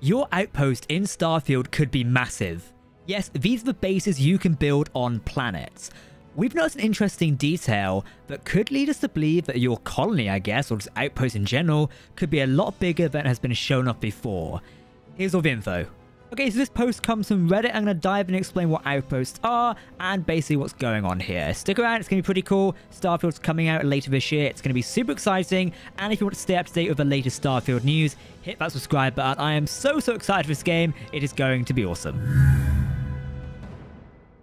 Your outpost in Starfield could be massive. Yes, these are the bases you can build on planets. We've noticed an interesting detail that could lead us to believe that your colony, I guess, or just outpost in general, could be a lot bigger than has been shown off before. Here's all the info. Okay, so this post comes from Reddit. I'm going to dive and explain what outposts are and basically what's going on here. Stick around, it's going to be pretty cool. Starfield's coming out later this year. It's going to be super exciting. And if you want to stay up to date with the latest Starfield news, hit that subscribe button. I am so, so excited for this game. It is going to be awesome.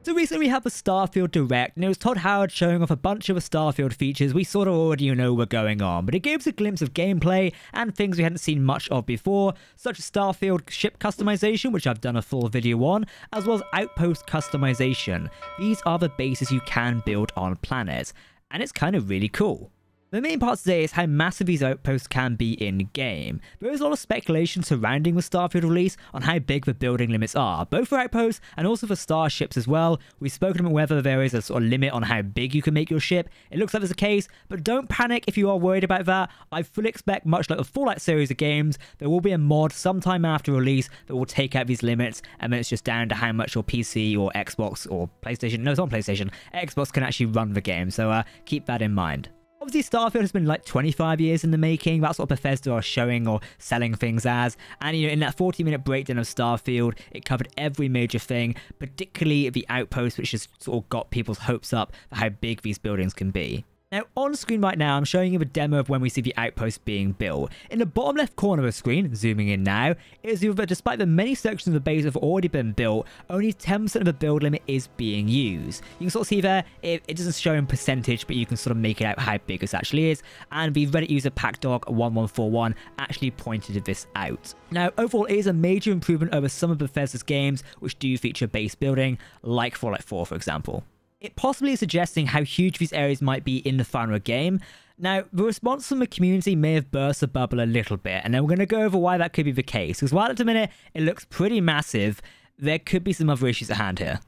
So recently we had the Starfield Direct, and it was Todd Howard showing off a bunch of the Starfield features we sort of already know were going on, but it gave us a glimpse of gameplay and things we hadn't seen much of before, such as Starfield ship customization, which I've done a full video on, as well as outpost customization. These are the bases you can build on planets, and it's kind of really cool. The main part today is how massive these outposts can be in-game. There is a lot of speculation surrounding the Starfield release on how big the building limits are, both for outposts and also for starships as well. We've spoken about whether there is a sort of limit on how big you can make your ship. It looks like there's a case, but don't panic if you are worried about that. I fully expect, much like the Fallout series of games, there will be a mod sometime after release that will take out these limits, and then it's just down to how much your PC or Xbox or PlayStation, no, it's not PlayStation, Xbox can actually run the game, so uh, keep that in mind. Obviously, Starfield has been like 25 years in the making. That's what Bethesda are showing or selling things as. And, you know, in that 40 minute breakdown of Starfield, it covered every major thing, particularly the outpost, which has sort of got people's hopes up for how big these buildings can be. Now, on screen right now, I'm showing you a demo of when we see the outpost being built. In the bottom left corner of the screen, zooming in now, is that despite the many sections of the base have already been built, only 10% of the build limit is being used. You can sort of see there, it, it, doesn't show in percentage, but you can sort of make it out how big this actually is. And the Reddit user PackDog1141 actually pointed this out. Now, overall, it is a major improvement over some of Bethesda's games, which do feature base building, like Fallout 4, for example. It possibly suggesting how huge these areas might be in the final game. Now, the response from the community may have burst the bubble a little bit, and then we're going to go over why that could be the case. Because while at the minute it looks pretty massive, there could be some other issues at hand here.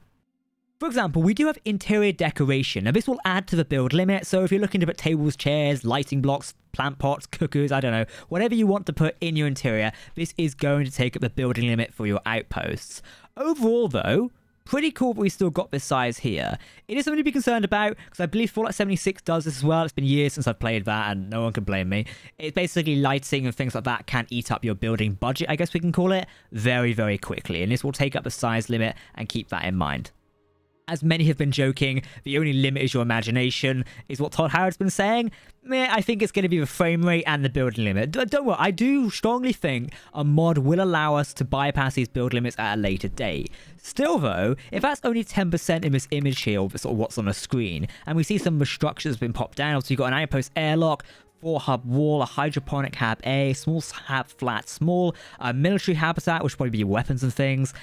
For example, we do have interior decoration. Now, this will add to the build limit, so if you're looking to put tables, chairs, lighting blocks, plant pots, cookers, I don't know, whatever you want to put in your interior, this is going to take up the building limit for your outposts. Overall, though, pretty cool that we still got this size here. It is something to be concerned about, because I believe Fallout 76 does this as well. It's been years since I've played that, and no one can blame me. It's basically lighting and things like that can eat up your building budget, I guess we can call it, very, very quickly. And this will take up the size limit and keep that in mind. As many have been joking, the only limit is your imagination, is what Todd Howard's been saying. Meh, I think it's going to be the frame rate and the building limit. Don't worry, I do strongly think a mod will allow us to bypass these build limits at a later date. Still though, if that's only 10% in this image here, of sort of what's on the screen, and we see some of the structures have been popped down, so you've got an outpost airlock, four hub wall, a hydroponic hab A, small hab flat small, a military habitat, which will probably be weapons and things,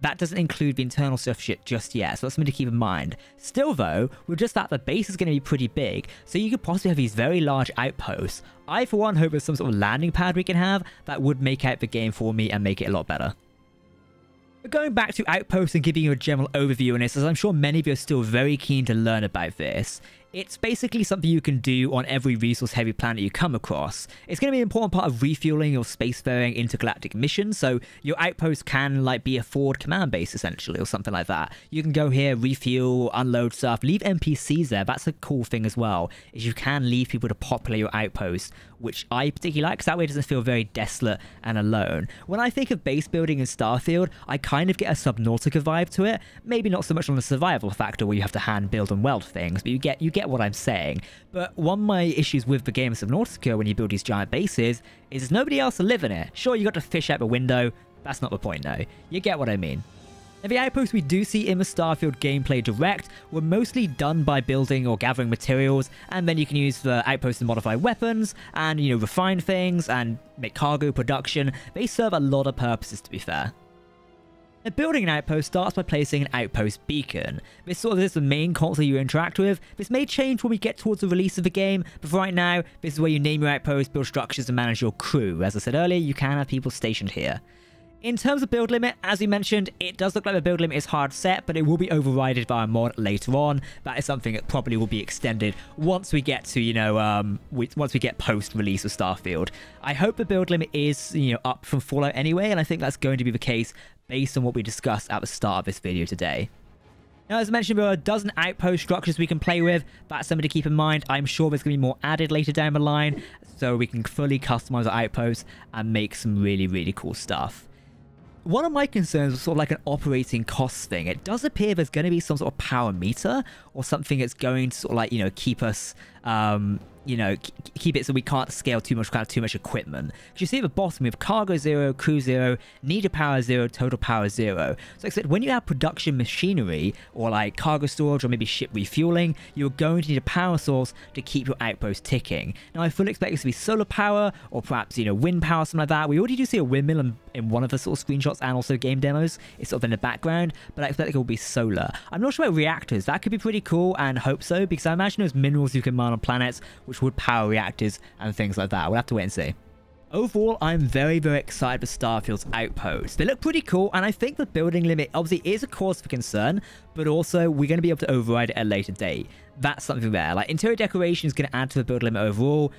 that doesn't include the internal stuff shit just yet, so that's something to keep in mind. Still though, with just that, the base is going to be pretty big, so you could possibly have these very large outposts. I for one hope there's some sort of landing pad we can have that would make out the game for me and make it a lot better. But going back to Outposts and giving you a general overview on this, as I'm sure many of you are still very keen to learn about this, it's basically something you can do on every resource-heavy planet you come across. It's going to be an important part of refueling your spacefaring intergalactic mission, so your outpost can like be a forward command base essentially, or something like that. You can go here, refuel, unload stuff, leave NPCs there. That's a cool thing as well, is you can leave people to populate your outpost, which I particularly like, because that way it doesn't feel very desolate and alone. When I think of base building in Starfield, I kind of get a Subnautica vibe to it. Maybe not so much on the survival factor where you have to hand build and weld things, but you get you get get what I'm saying. But one of my issues with the game of Subnautica when you build these giant bases is there's nobody else to live in it. Sure, you got to fish out the window. That's not the point, though. You get what I mean. Now, the outposts we do see in the Starfield gameplay direct were mostly done by building or gathering materials, and then you can use the outposts to modify weapons, and, you know, refine things, and make cargo production. They serve a lot of purposes, to be fair. Now, building an outpost starts by placing an outpost beacon. This sort of is the main console you interact with. This may change when we get towards the release of the game, but for right now, this is where you name your outpost, build structures, and manage your crew. As I said earlier, you can have people stationed here. In terms of build limit, as we mentioned, it does look like the build limit is hard set, but it will be overridden by a mod later on. That is something that probably will be extended once we get to, you know, um, we, once we get post-release of Starfield. I hope the build limit is, you know, up from Fallout anyway, and I think that's going to be the case based on what we discussed at the start of this video today. Now, as I mentioned, there are a dozen outpost structures we can play with. That's something to keep in mind. I'm sure there's going to be more added later down the line, so we can fully customize our outposts and make some really, really cool stuff one of my concerns was sort of like an operating cost thing. It does appear there's going to be some sort of power meter or something that's going to sort of like, you know, keep us um, you know, keep it so we can't scale too much, too much equipment. Because you see at the bottom, we have cargo zero, crew zero, needed power zero, total power zero. So said, when you have production machinery or like cargo storage or maybe ship refueling, you're going to need a power source to keep your outpost ticking. Now, I fully expect this to be solar power or perhaps, you know, wind power, something like that. We already do see a windmill in, in one of the sort of screenshots and also game demos. It's sort of in the background, but I expect it will be solar. I'm not sure about reactors. That could be pretty cool and hope so because I imagine those minerals you can mine on planets which would power reactors and things like that. We'll have to wait and see. Overall, I'm very, very excited for Starfield's outposts. They look pretty cool, and I think the building limit obviously is a cause for concern, but also we're going to be able to override it at a later date. That's something there. Like, interior decoration is going to add to the build limit overall,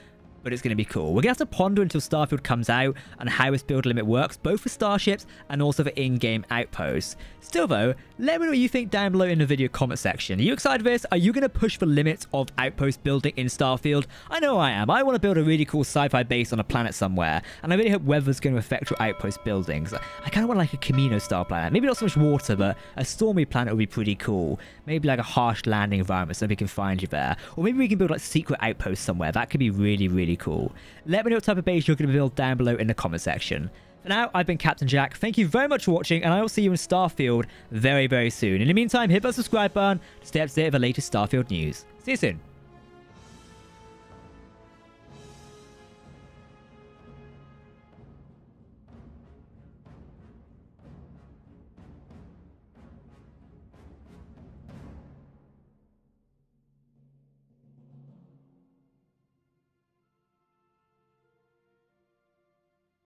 but it's going to be cool. We're going to have to ponder until Starfield comes out and how this build limit works, both for starships and also for in-game outposts. Still though, let me know what you think down below in the video comment section. Are you excited for this? Are you going to push the limits of outpost building in Starfield? I know I am. I want to build a really cool sci-fi base on a planet somewhere, and I really hope weather's going to affect your outpost buildings. I kind of want like a Kamino-style planet. Maybe not so much water, but a stormy planet would be pretty cool. Maybe like a harsh landing environment so we can find you there. Or maybe we can build like secret outposts somewhere. That could be really, really, really cool. Let me know what type of base you're going to build down below in the comment section. For now, I've been Captain Jack. Thank you very much for watching, and I will see you in Starfield very, very soon. In the meantime, hit that subscribe button to stay up to date with the latest Starfield news. See you soon.